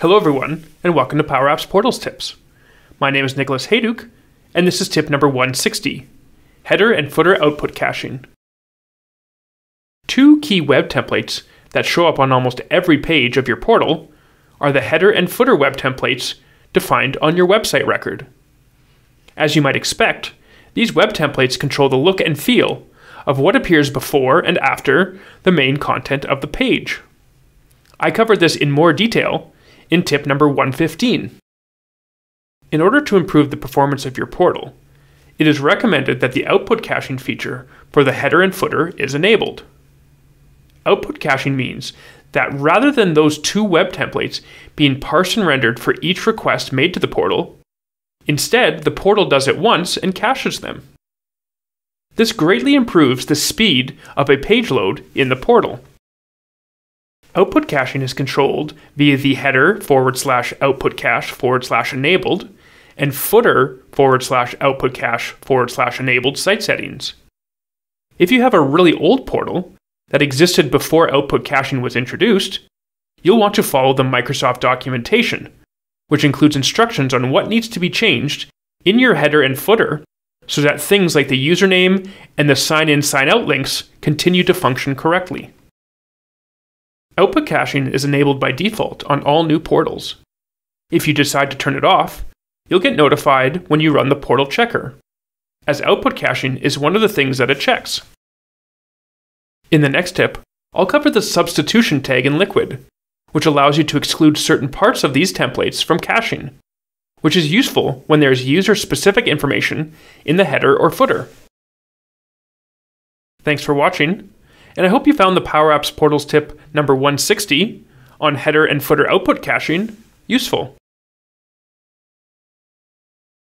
Hello, everyone, and welcome to Power Apps Portals Tips. My name is Nicholas Hayduk, and this is tip number 160 Header and Footer Output Caching. Two key web templates that show up on almost every page of your portal are the header and footer web templates defined on your website record. As you might expect, these web templates control the look and feel of what appears before and after the main content of the page. I covered this in more detail in tip number 115. In order to improve the performance of your portal, it is recommended that the output caching feature for the header and footer is enabled. Output caching means that rather than those two web templates being parsed and rendered for each request made to the portal, instead the portal does it once and caches them. This greatly improves the speed of a page load in the portal. Output caching is controlled via the header forward slash output cache forward slash enabled and footer forward slash output cache forward slash enabled site settings. If you have a really old portal that existed before output caching was introduced, you'll want to follow the Microsoft documentation, which includes instructions on what needs to be changed in your header and footer so that things like the username and the sign in sign out links continue to function correctly. Output caching is enabled by default on all new portals. If you decide to turn it off, you'll get notified when you run the portal checker, as output caching is one of the things that it checks. In the next tip, I'll cover the substitution tag in Liquid, which allows you to exclude certain parts of these templates from caching which is useful when there is user specific information in the header or footer. Thanks for watching, and I hope you found the Power Apps Portals tip number 160 on header and footer output caching useful.